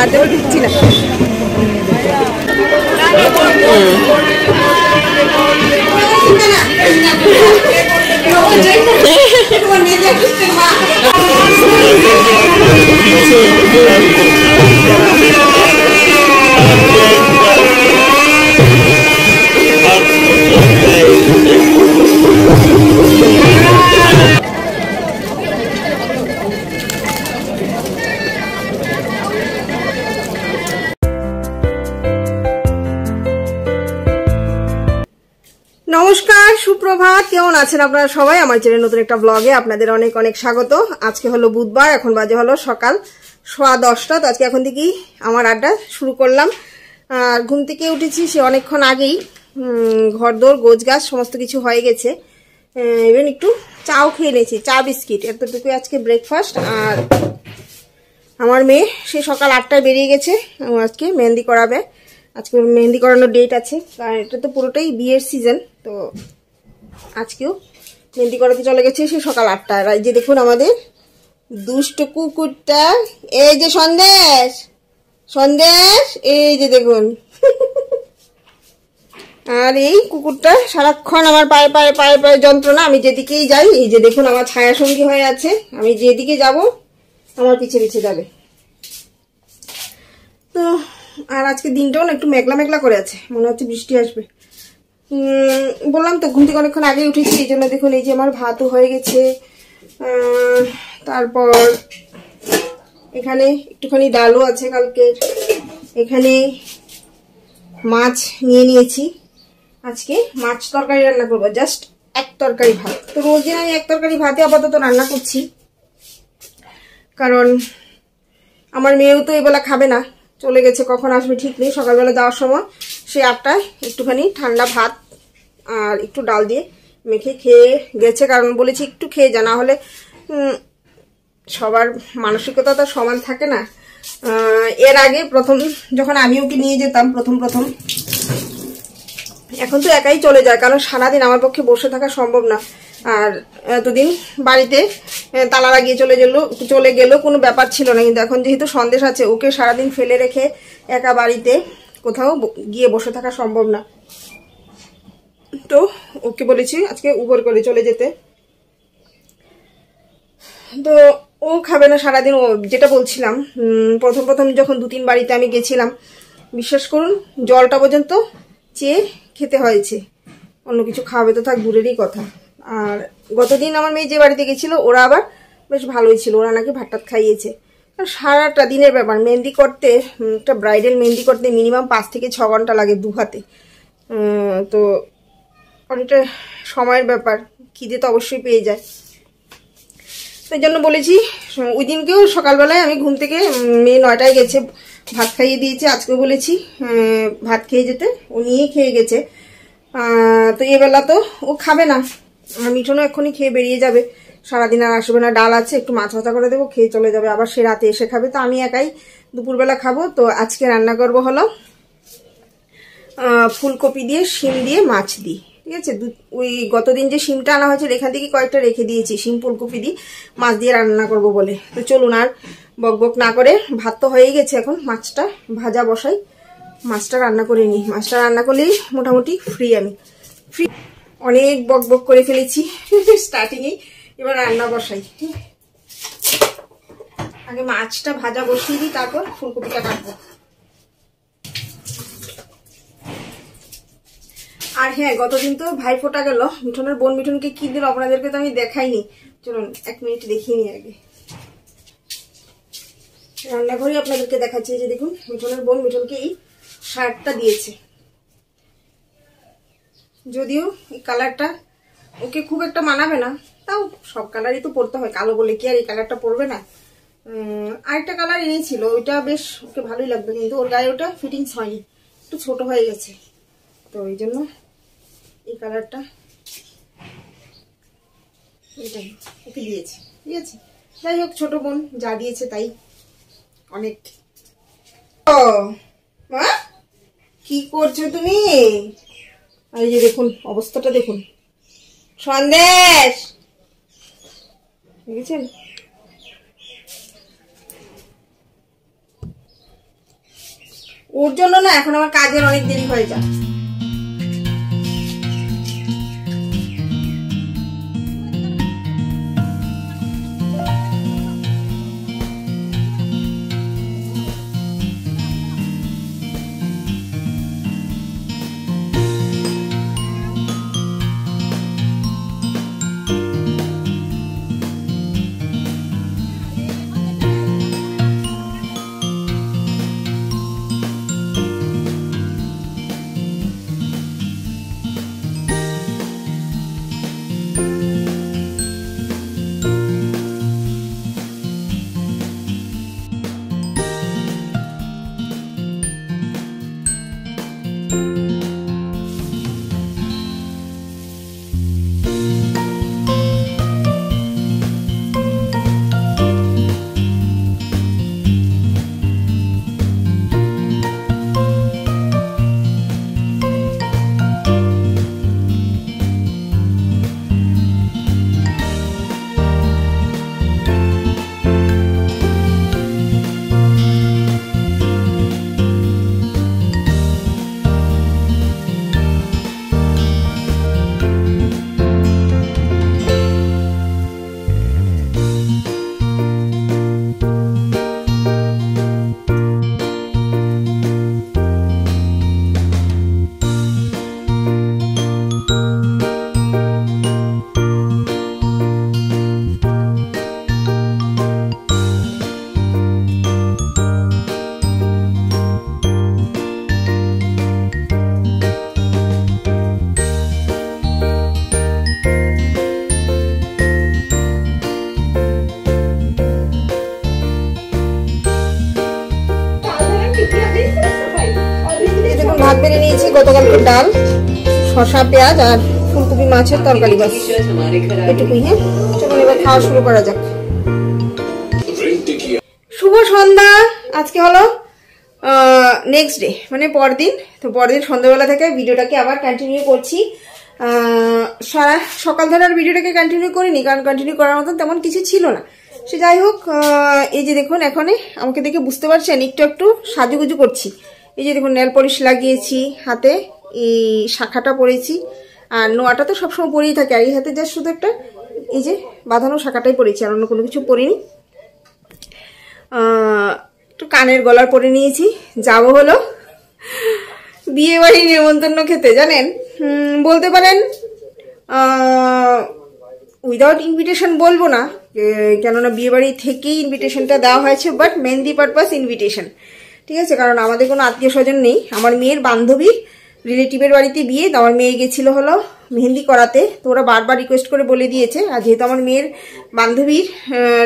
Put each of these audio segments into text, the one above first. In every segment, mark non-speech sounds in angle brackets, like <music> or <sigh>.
তার জন্য ঢুকছি না নমস্কার সুপ্রভাত, কেমন আছেন আপনারা সবাই? আমার চ্যানেল নতুন একটা ব্লগে আপনাদের অনেক অনেক স্বাগত। আজকে হলো বুধবার, এখন বাজে হলো সকাল সোয়া দশটা। তো আজকে এখন থেকেই আমার আড্ডা শুরু করলাম। আর ঘুম থেকে উঠেছি সে অনেকক্ষণ আগেই। ঘর দোর গোছ গাছ সমস্ত কিছু হয়ে গেছে। ইভেন একটু চাও খেয়ে নিয়েছি, চা, বিস্কিট। এতটুকু আজকে ব্রেকফাস্ট আর আমার মেয়ে, সে সকাল আটটায় বেরিয়ে গেছে। আজকে মেহেন্দি করাবে। আজকে মেহেন্দি করানোর ডেট আছে। কারণ এটা তো পুরোটাই বিয়ের সিজন তো আজকেও মেহেন্দি করাতে চলে গেছে সে সকাল আটটায়। আর যে দেখুন আমাদের দুষ্ট কুকুরটা, এই যে সন্দেশ সন্দেশ, এই যে দেখুন। আর এই কুকুরটা সারাক্ষণ আমার পায়ে পায়ে পায়ে পায়ে যন্ত্রণা। আমি যেদিকেই যাই, এই যে দেখুন আমার ছায়া সঙ্গী হয়ে আছে। আমি যেদিকে যাব, আমার পিছে পিছে যাবে। তো, আর আজকে দিনটাও না একটু মেঘলা মেঘলা করে আছে। মনে হচ্ছে বৃষ্টি আসবে। বললাম তো, ঘুম থেকে অনেকক্ষণ আগে উঠেছি, এই জন্য দেখুন, এই যে আমার ভাতও হয়ে গেছে। তারপর এখানে একটুখানি ডালও আছে কালকে। এখানে মাছ নিয়ে নিয়েছি। আজকে মাছ তরকারি রান্না করব, জাস্ট এক তরকারি ভাত। তো রোজ দিন আমি এক তরকারি ভাতে আপাতত রান্না করছি। কারণ আমার মেয়েও তো এবেলা খাবে না, চলে গেছে, কখন আসবে ঠিক নেই, সকালবেলা যাওয়ার সময়। সে আটটায় একটুখানি ঠান্ডা ভাত আর একটু ডাল দিয়ে মেখে খেয়ে গেছে, কারণ বলেছি একটু খেয়ে যা, না হলে সবার মানসিকতা তো সমান থাকে না। এর আগে প্রথম যখন আমি ওকে নিয়ে যেতাম, প্রথম প্রথম, এখন তো একাই চলে যায়, কারণ সারাদিন আমার পক্ষে বসে থাকা সম্ভব না। আর এতদিন বাড়িতে তালা লাগিয়ে চলে গেল, চলে গেলেও কোনো ব্যাপার ছিল না। কিন্তু এখন যেহেতু সন্দেশ আছে, ওকে সারাদিন ফেলে রেখে একা বাড়িতে কোথাও গিয়ে বসে থাকা সম্ভব না। তো ওকে বলেছি আজকে উবর করে চলে যেতে। তো ও খাবে না সারাদিন, ও যেটা বলছিলাম প্রথম প্রথম যখন দু তিন বাড়িতে আমি গেছিলাম, বিশ্বাস করুন, জলটা পর্যন্ত চেয়ে খেতে হয়েছে। অন্য কিছু খাওয়াবে তো থাক, দূরেরই কথা। আর গতদিন আমার মেয়ে যে বাড়িতে গেছিল, ওরা আবার বেশ ভালোই ছিল, ওরা নাকি ভাতটাত খাইয়েছে। সারাটা দিনের ব্যাপার, মেহেন্দি করতে একটা ব্রাইডাল মেহেন্দি করতে মিনিমাম পাঁচ থেকে ছ ঘণ্টা লাগে দু হাতে। তো অনেকটা সময়ের ব্যাপার, খিদে তো অবশ্যই পেয়ে যায়। সেই জন্য বলেছি, ওই দিনকেও সকালবেলায় আমি ঘুম থেকে মেয়ে নয়টায় গেছে, ভাত খাইয়ে দিয়েছে আজকে বলেছি ভাত খেয়ে যেতে, ও নিয়ে খেয়ে গেছে। তো এবেলা তো ও খাবে না মিঠুনও এক্ষুনি খেয়ে বেরিয়ে যাবে। সারাদিন আর আসবে না, ডাল আছে, একটু মাছ ভাজা করে দেবো, খেয়ে চলে যাবে, আবার সে রাতে এসে খাবে, তো আমি একাই দুপুরবেলা খাব। তো আজকে রান্না করব হলো ফুলকপি দিয়ে, শিম দিয়ে, মাছ দিই ঠিক আছে? ওই গতদিন যে শিমটা আনা হয়েছে এখান থেকে কয়েকটা রেখে দিয়েছি, শিম, ফুলকপি দিয়ে, মাছ দিয়ে রান্না করব বলে। তো চলুন আর বক বক না করে, ভাত তো হয়েই গেছে এখন, মাছটা ভাজা বসাই, মাছটা রান্না করে নিই। মাছটা রান্না করলেই মোটামুটি ফ্রি আমি। ফ্রি অনেক বক বক করে ফেলেছি <laughs> স্টার্টিংয়েই এবার রান্না বসাই। আগে মাছটা ভাজা বসিয়ে দিই, তারপর ফুলকপিটা কাটবো। আর হ্যাঁ গতদিন তো ভাই ফোটা গেল। মিঠুনের বোন মিঠুনকে কি দিল আপনাদেরকে তো আমি দেখাইনি। চলুন, এক মিনিট দেখিয়ে নি আগে। রান্নাঘরে আপনাদেরকে দেখাচ্ছি যে দেখুন, মিঠুনের বোন মিঠুনকে এই শার্টটা দিয়েছে। যদিও এই কালারটা ওকে খুব একটা মানাবে না তাও সব কালারই তো পরতে হয়। কালো বলে কি আর এই কালারটা পরবে না? আরেকটা কালার এনেছিল, ওইটা বেশ ওকে ভালোই লাগবে কিন্তু ওর গায়ে ওটা ফিটিংস হয়নি। একটু ছোট হয়ে গেছে। তো ওই জন্য এই কালারটা এটাই ওকে দিয়েছে। ঠিক আছে যাই হোক, ছোট বোন যা দিয়েছে তাই অনেক। ও কি করছ তুমি? আর এই যে দেখুন, অবস্থাটা দেখুন। সন্দেশ! দেখেছেন? ওর জন্য না এখন আমার কাজের অনেক দেরি হয়ে যায়। বেড়ে নিয়েছি গতকালকে ডাল, শসা, পেঁয়াজ আর ফুলকপি মাছের তরকারি বাস এটুকুই হ্যাঁ? চলুন এবার খাওয়া শুরু করা যাক। শুভ সন্ধ্যা, আজকে হলো নেক্সট ডে মানে পরদিন। তো পরদিন সন্ধ্যাবেলা থেকে ভিডিওটাকে আবার কন্টিনিউ করছি। সারা সকাল ধরে আর ভিডিওটাকে কন্টিনিউ করিনি, কারণ কন্টিনিউ করার মতন তেমন কিছু ছিল না। সে যাই হোক এই যে দেখুন, এখনই আমাকে দেখে বুঝতে পারছেন, একটু একটু সাজুগুজু করছি। এই যে দেখুন নেল পলিশ লাগিয়েছি হাতে, এই শাখাটা পরেছি। আর নোয়াটা তো সবসময় পরেই থাকে, আর এই হাতে জাস্ট শুধু একটা, এই যে বাঁধানো শাখাটাই পরেছি, আর অন্য কোনো কিছু পরিনি। একটু কানের গলার পরে নিয়েছি, যাব হলো বিয়ে বাড়ি নিমন্ত্রণ খেতে, জানেন? বলতে পারেন উইদাউট ইনভিটেশন বলব না কেননা বিয়ে বাড়ি থেকেই ইনভিটেশনটা দেওয়া হয়েছে বাট মেহেন্দি পারপাস ইনভিটেশন ঠিক আছে? কারণ আমাদের কোনো আত্মীয় স্বজন নেই। আমার মেয়ের বান্ধবীর রিলেটিভের বাড়িতে বিয়ে তো আমার মেয়ে গেছিল হলো মেহেন্দি করাতে। তো ওরা বারবার রিকোয়েস্ট করে বলে দিয়েছে। আর যেহেতু আমার মেয়ের বান্ধবীর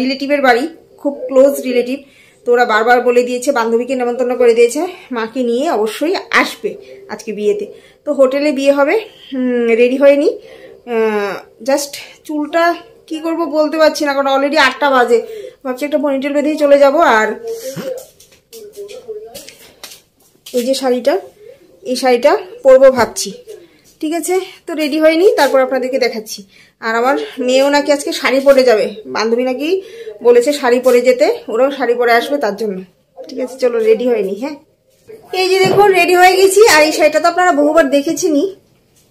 রিলেটিভের বাড়ি, খুব ক্লোজ রিলেটিভ, তো ওরা বারবার বলে দিয়েছে, বান্ধবীকে নেমন্তন্ন করে দিয়েছে। মাকে নিয়ে অবশ্যই আসবে আজকে বিয়েতে। তো হোটেলে বিয়ে হবে রেডি হয়নি। জাস্ট চুলটা কি করব বলতে পারছি না, কারণ অলরেডি আটটা বাজে। ভাবছি একটা পনিটেল বেঁধেই চলে যাব আর এই যে শাড়িটা, এই শাড়িটা পরবো ভাবছি। ঠিক আছে? তো রেডি হয়নি, তারপর আপনাদেরকে দেখাচ্ছি। আর আমার মেয়েও নাকি আজকে শাড়ি পরে যাবে। বান্ধবী নাকি বলেছে শাড়ি পরে যেতে, ওরাও শাড়ি পরে আসবে তার জন্য। ঠিক আছে, চলো রেডি হয়নি হ্যাঁ? এই যে দেখুন রেডি হয়ে গেছি। আর এই শাড়িটা তো আপনারা বহুবার দেখেছেনই।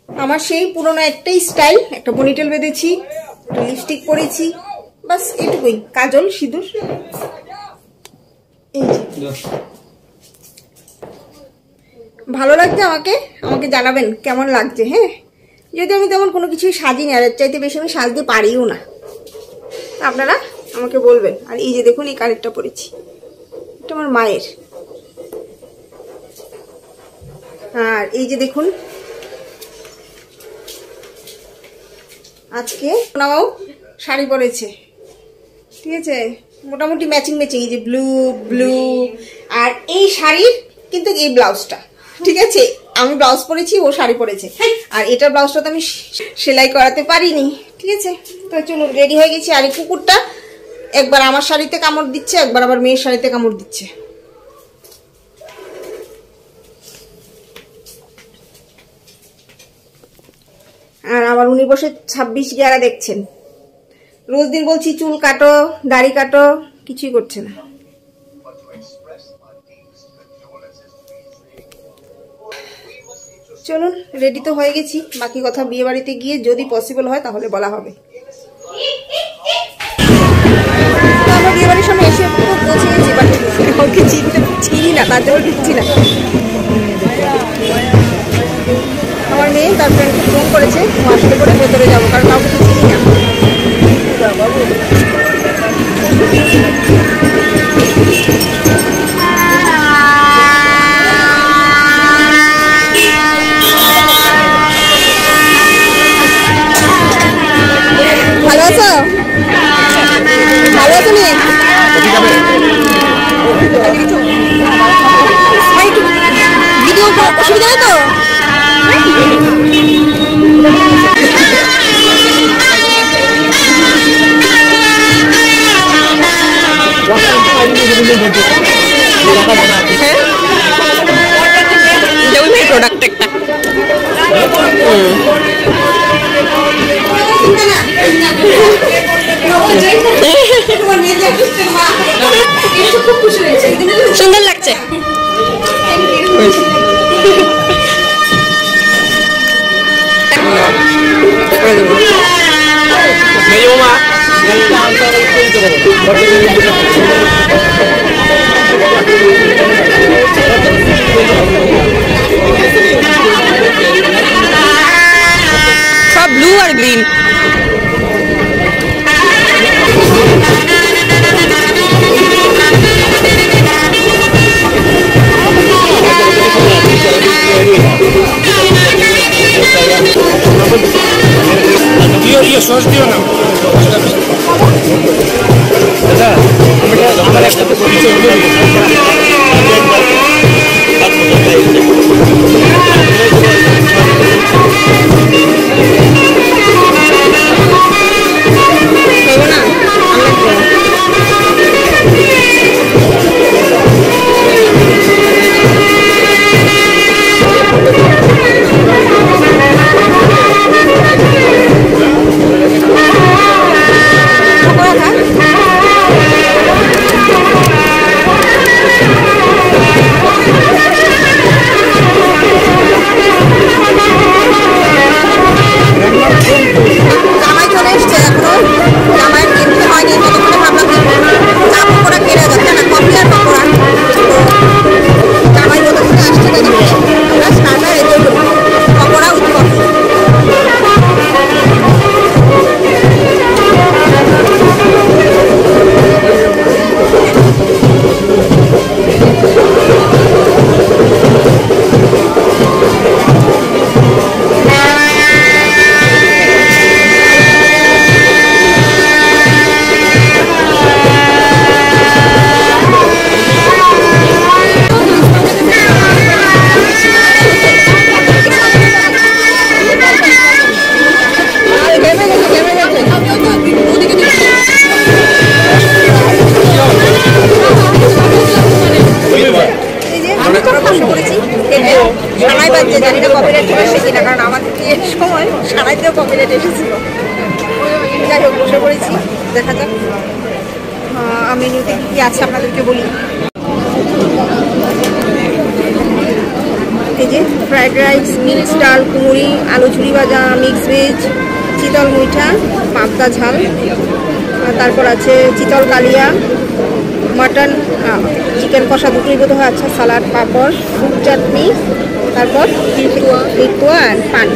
আমার সেই পুরোনো একটাই স্টাইল একটা পনিটেল বেঁধেছি লিপস্টিক পরেছি। বাস, এটুকুই। কাজল, সিঁদুর। এই যে। ভালো লাগছে আমাকে? আমাকে জানাবেন কেমন লাগছে হ্যাঁ? যদি আমি তেমন কোনো কিছুই সাজিনি, আর চাইতে বেশি আমি সাজতে পারিও না। আপনারা আমাকে বলবেন। আর এই যে দেখুন, এই কানেরটা পরেছি। এটা আমার মায়ের। আর এই যে দেখুন, আজকে ওনাও শাড়ি পরেছে। ঠিক আছে? মোটামুটি ম্যাচিং ম্যাচিং এই যে ব্লু ব্লু আর এই শাড়ির কিন্তু এই ব্লাউজটা। ঠিক আছে আমি ব্লাউজ পরেছি ও শাড়ি পরেছে। আর এটা ব্লাউজটা তো আমি সেলাই করাতে পারিনি ঠিক আছে? তো চলুন রেডি হয়ে গেছি। আর এই কুকুরটা একবার আমার শাড়িতে কামড় দিচ্ছে একবার আবার মেয়ের শাড়িতে কামড় দিচ্ছে। আর আমার উনি বসে ছাব্বিশ গিয়ারা দেখছেন। রোজ দিন বলছি চুল কাটো দাড়ি কাটো কিছুই করছে না। চলুন রেডি তো হয়ে গেছি। বাকি কথা বিয়ে বাড়িতে গিয়ে যদি পসিবল হয়, তাহলে বলা হবে। বিয়ে বাড়ির এসে পৌঁছে চিনতে চিনি না না। আমার মেয়ে তার ফ্রেন্ডকে ফোন করেছে ও আসলে করে ভেতরে যাব, কারণ সব ব্লু আর গ্রিন দিও দিও সস দিও না দাদা আমার একটা সানাই বাজছে জানি না কপিরাইট চলে এসে কিনা, কারণ আমাদের সময় সানাইতেও কপিরাইট এসেছিল। যাই হোক, বসে পড়েছি, দেখা যাক। মেনুতে কি কি আছে আপনাদেরকে বলি। এই যে ফ্রাইড রাইস মিক্স ডাল কুমড়ি, আলু ঝুড়ি ভাজা মিক্স ভেজ চিতল মুইঠা পাবদা ঝাল। তারপর আছে চিতল কালিয়া। মাটন চিকেন কষা দুটোই বোধ হয় আচ্ছা সালাড পাঁপড় ফুড চাটনি তারপর লিটুয়া অ্যান্ড পান।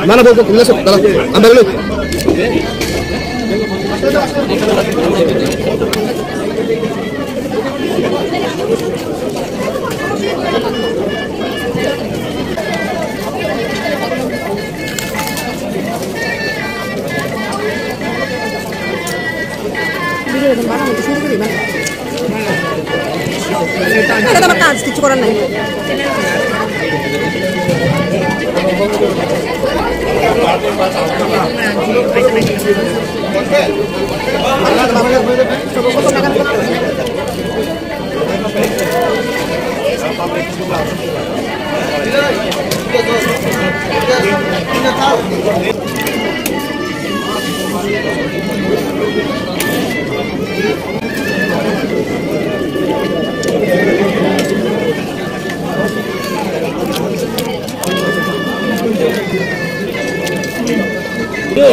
না না বলতো তুমি দাদা আমি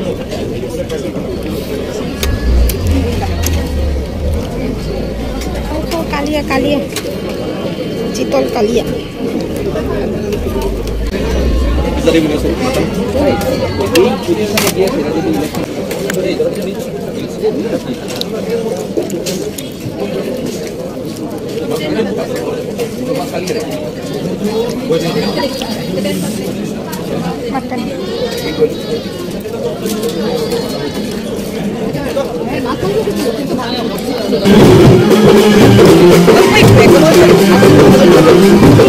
আমার আদা দিলাও জল চিতল মুইঠা কালিয়া কালিয়া চিতল কালিয়া কমপ্লিট